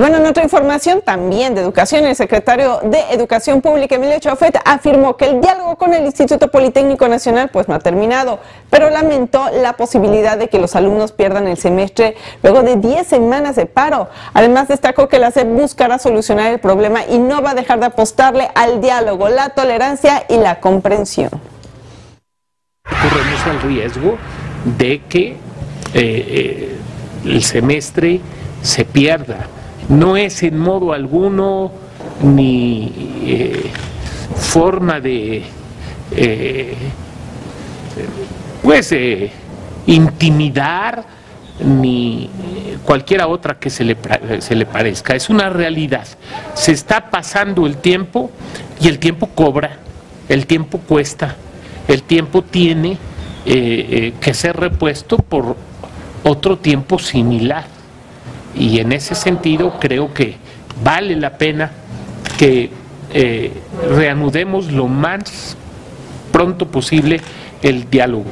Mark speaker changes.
Speaker 1: bueno, en otra información también de educación, el secretario de Educación Pública, Emilio Chofet, afirmó que el diálogo con el Instituto Politécnico Nacional pues no ha terminado, pero lamentó la posibilidad de que los alumnos pierdan el semestre luego de 10 semanas de paro. Además destacó que la SEP buscará solucionar el problema y no va a dejar de apostarle al diálogo, la tolerancia y la comprensión.
Speaker 2: Corremos el riesgo de que eh, eh, el semestre se pierda no es en modo alguno ni eh, forma de eh, pues eh, intimidar ni cualquiera otra que se le, se le parezca. Es una realidad. Se está pasando el tiempo y el tiempo cobra, el tiempo cuesta, el tiempo tiene que ser repuesto por otro tiempo similar. Y en ese sentido creo que vale la pena que eh, reanudemos lo más pronto posible el diálogo.